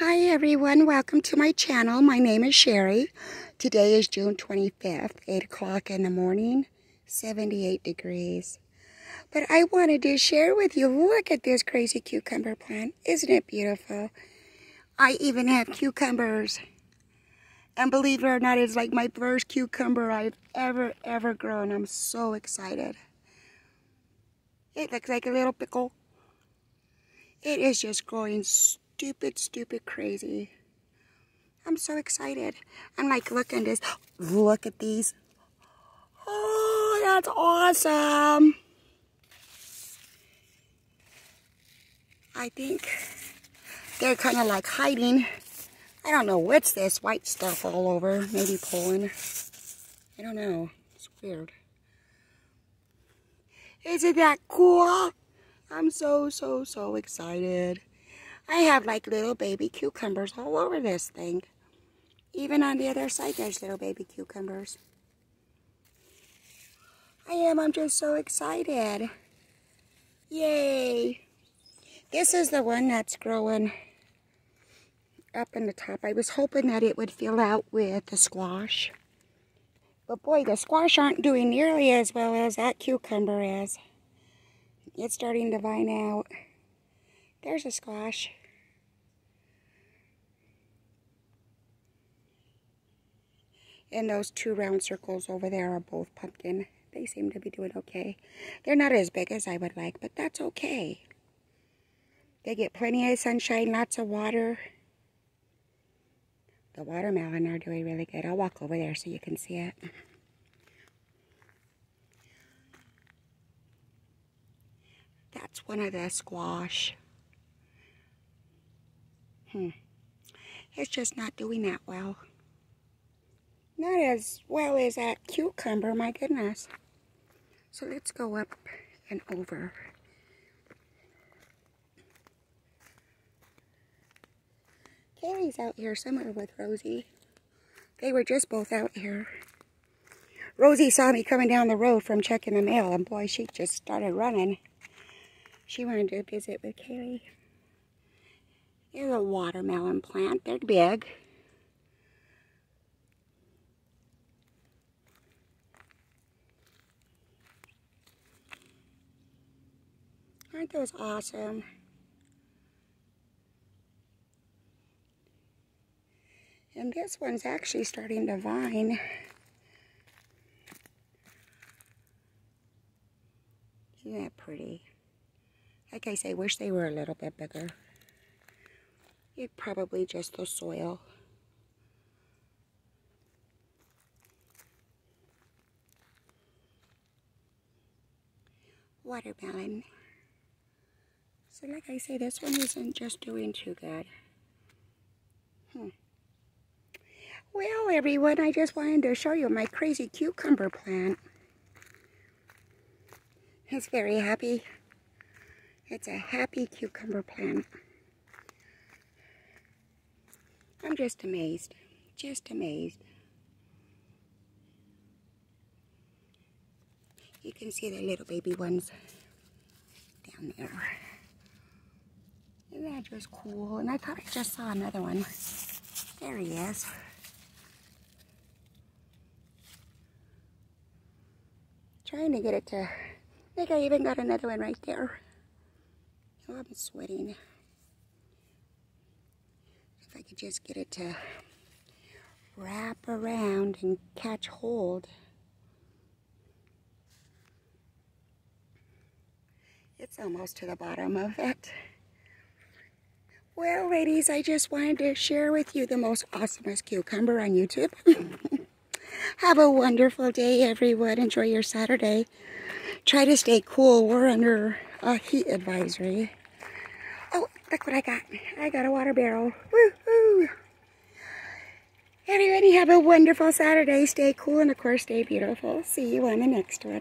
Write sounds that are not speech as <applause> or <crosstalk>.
Hi everyone, welcome to my channel. My name is Sherry. Today is June 25th, 8 o'clock in the morning, 78 degrees. But I wanted to share with you, look at this crazy cucumber plant. Isn't it beautiful? I even have cucumbers. And believe it or not, it's like my first cucumber I've ever, ever grown. I'm so excited. It looks like a little pickle. It is just growing stupid, stupid crazy. I'm so excited. I'm like, look at this. Look at these. Oh, that's awesome. I think they're kind of like hiding. I don't know what's this white stuff all over. Maybe pollen. I don't know. It's weird. Isn't that cool? I'm so, so, so excited. I have like little baby cucumbers all over this thing. Even on the other side, there's little baby cucumbers. I am, I'm just so excited. Yay. This is the one that's growing up in the top. I was hoping that it would fill out with the squash. But boy, the squash aren't doing nearly as well as that cucumber is. It's starting to vine out. There's a squash. And those two round circles over there are both pumpkin. They seem to be doing okay. They're not as big as I would like, but that's okay. They get plenty of sunshine, lots of water. The watermelon are doing really good. I'll walk over there so you can see it. That's one of the squash. Hmm. It's just not doing that well. Not as well as that cucumber, my goodness. So let's go up and over. Kaylee's out here somewhere with Rosie. They were just both out here. Rosie saw me coming down the road from checking the mail, and boy, she just started running. She wanted to visit with Kaylee. There's a watermelon plant. They're big. Aren't those awesome? And this one's actually starting to vine. Isn't that pretty? Like I say, wish they were a little bit bigger. It probably just the soil. Watermelon. So like I say, this one isn't just doing too good. Hmm. Well, everyone, I just wanted to show you my crazy cucumber plant. It's very happy. It's a happy cucumber plant. I'm just amazed. Just amazed. You can see the little baby ones down there. Isn't that just cool? And I thought I just saw another one. There he is. Trying to get it to, I think I even got another one right there. Oh, I'm sweating. Could just get it to wrap around and catch hold. It's almost to the bottom of it. Well, ladies, I just wanted to share with you the most awesomest cucumber on YouTube. <laughs> Have a wonderful day, everyone. Enjoy your Saturday. Try to stay cool. We're under a heat advisory. Oh, look what I got. I got a water barrel. Everybody have a wonderful Saturday. Stay cool and, of course, stay beautiful. See you on the next one.